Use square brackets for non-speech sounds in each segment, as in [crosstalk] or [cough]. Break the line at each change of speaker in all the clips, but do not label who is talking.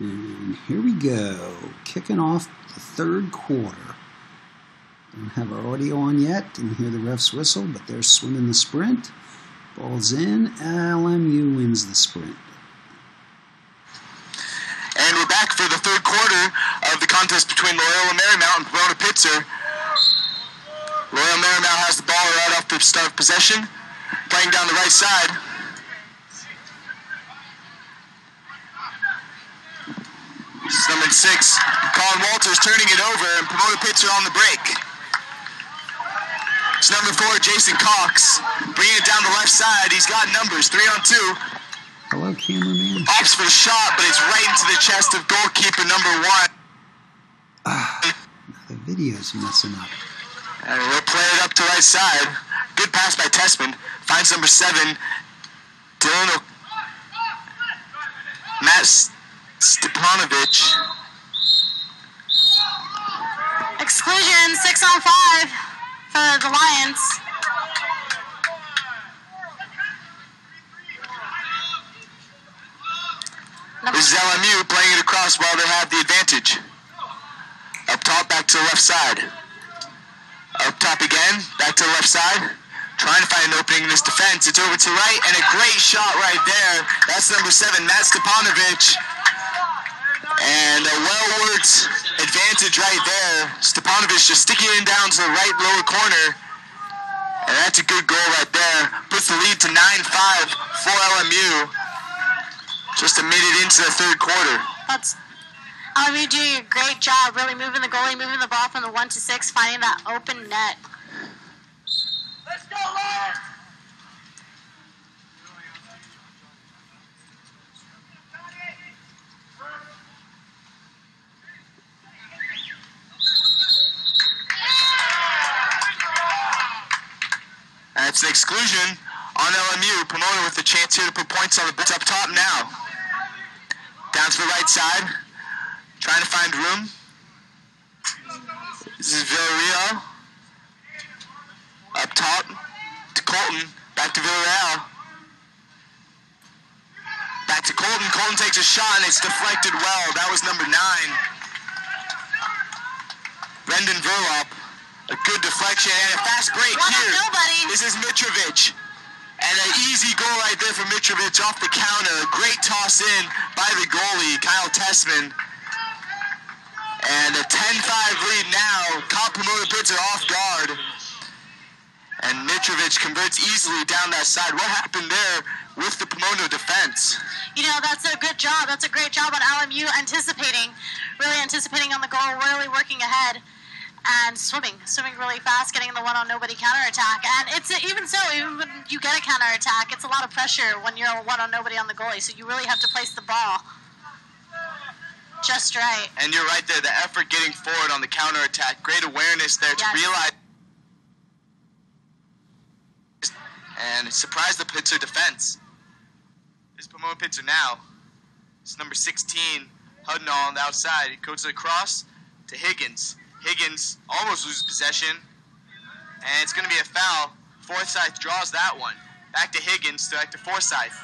And here we go, kicking off the third quarter. Don't have our audio on yet, didn't hear the refs whistle, but they're swimming the sprint. Ball's in, LMU wins the sprint.
And we're back for the third quarter of the contest between Loyola Marymount and Pomona Pitzer. Loyola Marymount has the ball right off the start of possession, playing down the right side. Number six, Colin Walters turning it over, and Pomona Pitzer on the break. It's number four, Jason Cox, bringing it down the left side. He's got numbers, three on two.
Hello, cameraman.
Opts for the shot, but it's right into the chest of goalkeeper number one.
Ah, the video's messing up.
And we'll play it up to right side. Good pass by Tessman. Finds number seven, Dylan o- Matt Stepanovich.
Exclusion, six on five for the Lions.
This is LMU playing it across while they have the advantage. Up top, back to the left side. Up top again, back to the left side. Trying to find an opening in this defense. It's over to right, and a great shot right there. That's number seven, Matt Stepanovich. And a well-worked advantage right there. Stepanovich just sticking it down to the right lower corner. And that's a good goal right there. Puts the lead to 9-5 for LMU. Just a minute into the third quarter.
That's LMU doing a great job, really moving the goalie, moving the ball from the one to six, finding that open net.
Let's go, Lions!
That's an exclusion on LMU. Pomona with the chance here to put points on the board. Up top now. Down to the right side. Trying to find room. This is Villarreal. Up top to Colton. Back to Villarreal. Back to Colton. Colton takes a shot and it's deflected well. That was number nine. Brendan Verloop. A good deflection and a fast break
One
here.
nobody.
This is Mitrovic. And an easy goal right there for Mitrovic off the counter. A great toss in by the goalie, Kyle Tessman. And a 10-5 lead now. Caught Pomona Pitzer off guard. And Mitrovic converts easily down that side. What happened there with the Pomona defense?
You know, that's a good job. That's a great job on LMU anticipating, really anticipating on the goal, really working ahead and swimming, swimming really fast, getting the one on nobody counterattack. And it's even so, even when you get a counterattack, it's a lot of pressure when you're one on nobody on the goalie. So you really have to place the ball just right.
And you're right there. The effort getting forward on the counterattack. Great awareness there to
Yes.
realize. And surprise the Pitzer defense. This is Pomona Pitzer now. It's number 16, Hudnall on the outside. He goes across to Higgins. Higgins almost loses possession. And it's going to be a foul. Forsyth draws that one. Back to Higgins, back to Forsyth.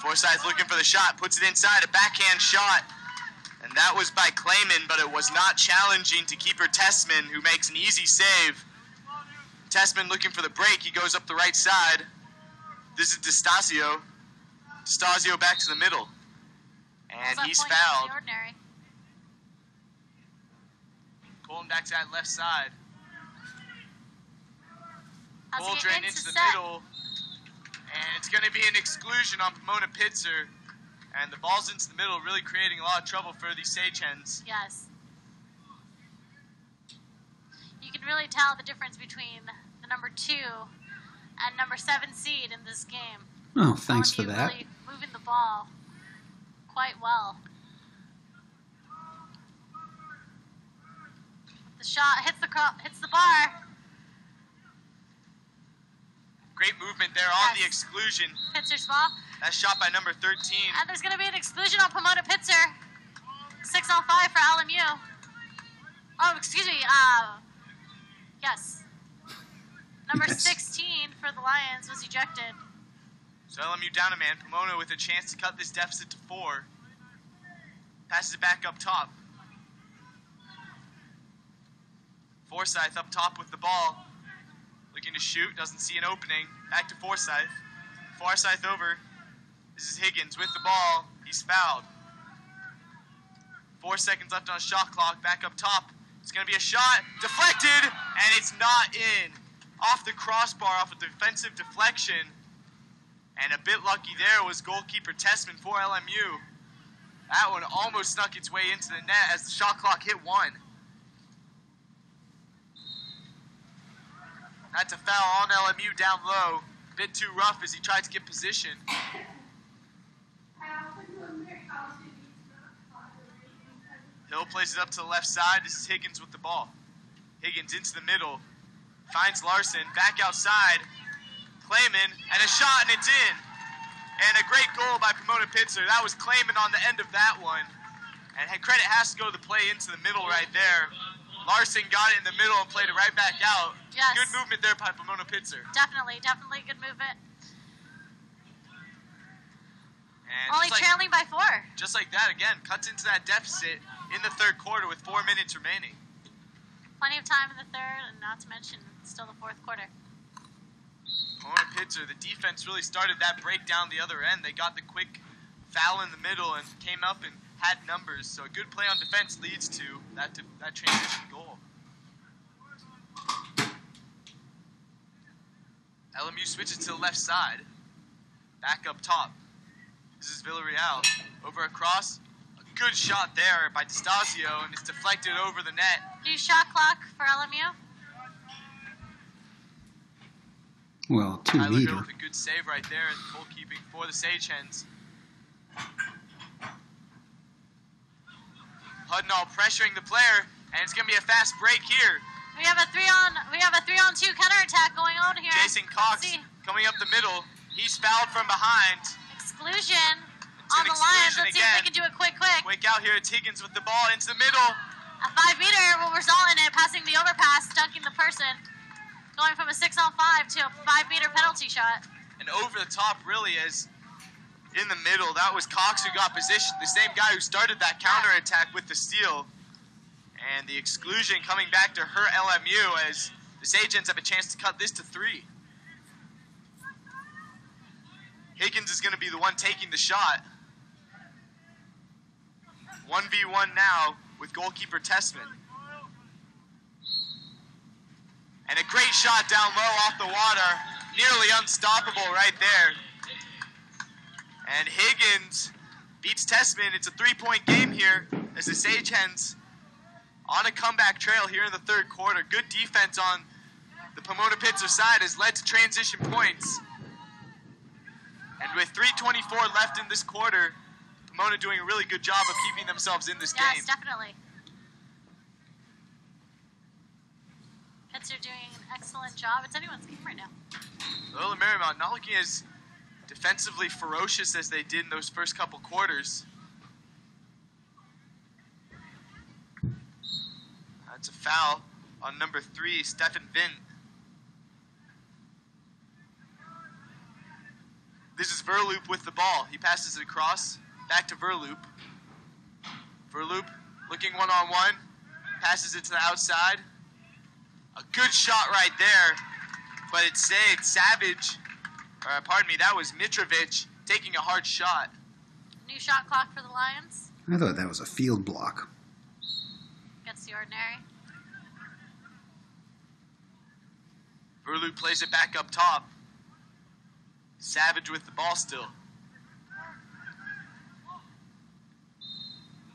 Forsyth looking for the shot, puts it inside, a backhand shot. And that was by Clayman, but it was not challenging to keeper Tessman, who makes an easy save. Tessman looking for the break. He goes up the right side. This is Destasio. Destasio back to the middle. And he's fouled.
The.
Pulling back to that left side.
How's
Ball
he
drain into the
set?
middle. And it's going to be an exclusion on Pomona Pitzer. And the ball's into the middle, really creating a lot of trouble for these Sage Hens.
Yes. You can really tell the difference between the number two and number seven seed in this game.
Oh, thanks for that.
Really moving the ball quite well. The shot hits the hits the bar.
Great movement there on the exclusion.
Pitzer's ball.
That shot by number 13.
And there's going to be an exclusion on Pomona Pitzer. Six on five for LMU. Oh, excuse me. Uh, yes. Number
Yes.
16 for the Lions was ejected.
So LMU down a man. Pomona with a chance to cut this deficit to four. Passes it back up top. Forsyth up top with the ball. Looking to shoot, doesn't see an opening. Back to Forsyth. Forsyth over. This is Higgins with the ball. He's fouled. Four seconds left on a shot clock. Back up top. It's going to be a shot. Deflected, and it's not in. Off the crossbar, off a defensive deflection. And a bit lucky there was goalkeeper Tessman for LMU. That one almost snuck its way into the net as the shot clock hit one. That's a foul on LMU down low. Bit too rough as he tried to get position. [coughs] Hill plays it up to the left side. This is Higgins with the ball. Higgins into the middle. Finds Larson. Back outside. Clayman. And a shot, and it's in. And a great goal by Pomona Pitzer. That was Clayman on the end of that one. And credit has to go to the play into the middle right there. Larson got it in the middle and played it right back out.
Yes.
Good movement there by Pomona Pitzer.
Definitely, definitely good movement.
And
Only
like,
trailing by four.
just like that, again, cuts into that deficit in the third quarter with four minutes remaining.
Plenty of time in the third, and not to mention still the fourth quarter.
Pomona Pitzer, the defense really started that break down the other end. They got the quick foul in the middle and came up and had numbers. So a good play on defense leads to that that transition goal. LMU switches to the left side. Back up top. This is Villarreal. Over across. A good shot there by Destasio, and it's deflected over the net.
New shot clock for LMU.
Well, two
Tyler
leader.
Hill with a good save right there in goalkeeping for the Sage Hens. Hudnall pressuring the player, and it's going to be a fast break here.
We have a three on. We have a three on two counterattack going on here.
Jason Cox coming up the middle. He's fouled from behind.
Exclusion
It's
on the
line.
Let's see if they can do it quick, quick.
Wake out here. It's Higgins with the ball into the middle.
A five meter will result in it passing the overpass, dunking the person, going from a six on five to a five meter penalty shot.
And over the top, really, as in the middle, that was Cox who got position. The same guy who started that counterattack with the steal. And the exclusion coming back to her LMU as the Sage Hens have a chance to cut this to three. Higgins is going to be the one taking the shot. 1v1 now with goalkeeper Tessman. And a great shot down low off the water. Nearly unstoppable right there. And Higgins beats Tessman. It's a three point game here as the Sage Hens on a comeback trail here in the third quarter. Good defense on the Pomona Pitzer side has led to transition points. And with 3.24 left in this quarter, Pomona doing a really good job of keeping themselves in this
Yes,
game.
definitely. Pitzer doing an excellent job. It's anyone's game right now.
Loyola Marymount not looking as defensively ferocious as they did in those first couple quarters. That's a foul on number three, Stefan Vint. This is Verloop with the ball. He passes it across, back to Verloop. Verloop looking one on one, passes it to the outside. A good shot right there, but it's saved. Savage, or pardon me, that was Mitrovic taking a hard shot.
New shot clock for the Lions.
I thought that was a field block.
Gets the ordinary.
Verloop plays it back up top. Savage with the ball still.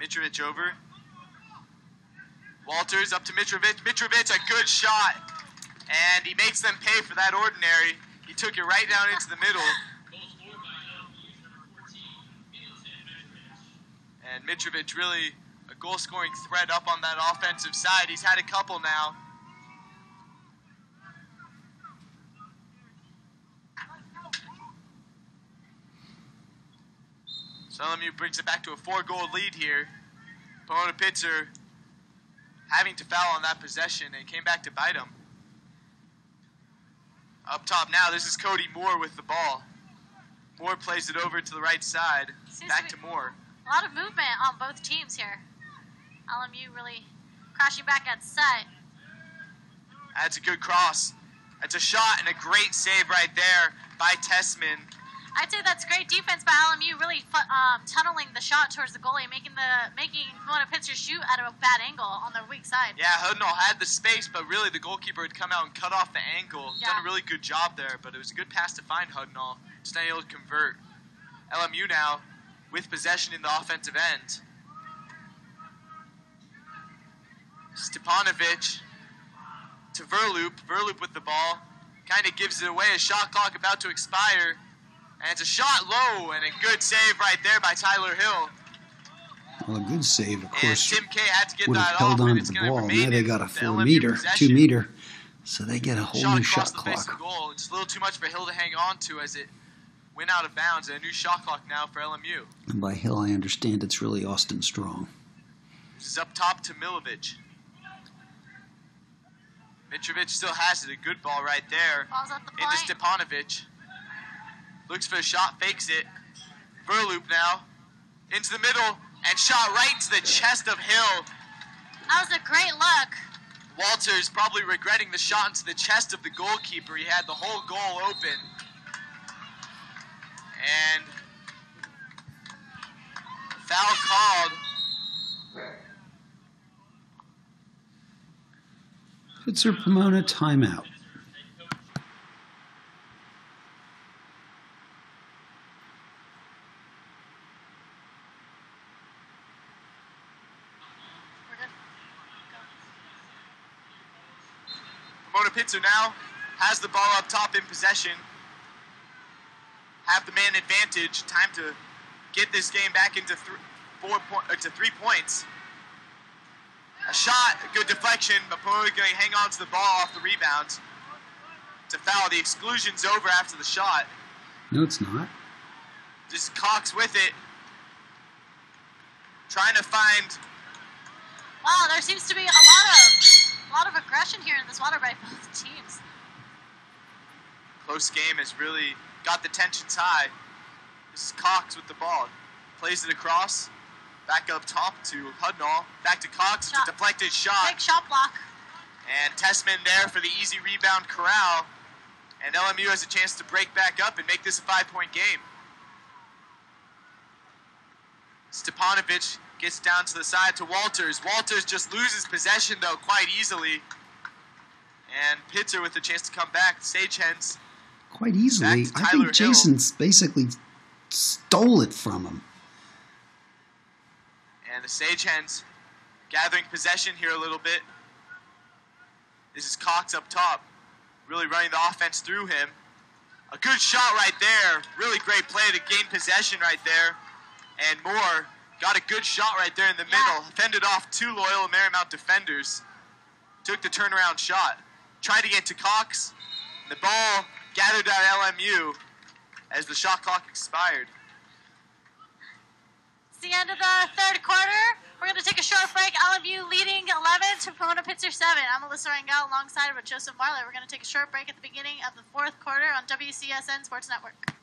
Mitrovic over. Walters up to Mitrovic. Mitrovic, a good shot. And he makes them pay for that ordinary. He took it right down into the middle. And Mitrovic really a goal scoring threat up on that offensive side. He's had a couple now. So LMU brings it back to a four goal lead here. Pomona Pitzer having to foul on that possession and came back to bite him. Up top now, this is Cody Moore with the ball. Moore plays it over to the right side.
Seems
Back
to
to Moore.
A lot of movement on both teams here. LMU really crashing back at set.
That's a good cross. That's a shot and a great save right there by Tessman.
I'd say that's great defense by LMU, really um, tunneling the shot towards the goalie, making the making Pomona Pitzer shoot at a bad angle on their weak side.
Yeah, Hudnall had the space, but really the goalkeeper had come out and cut off the angle.
Yeah.
Done a really good job there, but it was a good pass to find Hudnall. Just not able to convert. LMU now with possession in the offensive end. Stepanovic to Verloop. Verloop with the ball. Kind of gives it away. A shot clock about to expire. And it's a shot low and a good save right there by Tyler Hill.
Well, a good save, of course.
And
course,
Tim K had to get
would
that
have held
off.
on to
it's
the
gonna
ball.
remain
Now they
in
got a
the
four meter,
possession.
two meter, so they get a whole
shot
new shot
the face of
clock.
goal. It's a little too much for Hill to hang on to as it went out of bounds. And a new shot clock now for LMU.
And by Hill, I understand it's really Austin Strong.
This is up top to Milovic. Mitrovic still has it. A good ball right there.
Balls at the
Into
point.
Stepanovic. Looks for a shot, fakes it. Verloop now. Into the middle. And shot right into the chest of Hill.
That was a great look.
Walters probably regretting the shot into the chest of the goalkeeper. He had the whole goal open. And foul called.
Pitzer Pomona timeout.
Pomona Pitzer now has the ball up top in possession. Have the man advantage. Time to get this game back into th- four point, uh, to three points. A shot, a good deflection, but Pomona going to hang on to the ball off the rebound. To foul, the exclusion's over after the shot.
No, it's not.
Just Cox with it. Trying to find
Wow, there seems to be a lot of a lot of aggression here in this water by both teams.
close game has really got the tensions high. This is Cox with the ball. Plays it across. Back up top to Hudnall. Back to Cox.
Shot.
a deflected shot.
Big shot block.
And Tessman there for the easy rebound corral. And LMU has a chance to break back up and make this a five point game. Stepanovic gets down to the side to Walters. Walters just loses possession though quite easily. And Pitzer with a chance to come back. Sage Hens
Quite easily. I think
Hill.
Jason's basically stole it from him.
And the Sage Hens gathering possession here a little bit. This is Cox up top, really running the offense through him. A good shot right there. Really great play to gain possession right there. And Moore got a good shot right there in the
Yeah.
middle. Fended off two Loyola Marymount defenders. Took the turnaround shot. Tried to get to Cox. The ball gathered at LMU as the shot clock expired.
It's the end of the third quarter. We're going to take a short break. LMU leading 11 to Pomona Pitzer 7. I'm Alyssa Rangel alongside with Joseph Marley. We're going to take a short break at the beginning of the fourth quarter on WCSN Sports Network.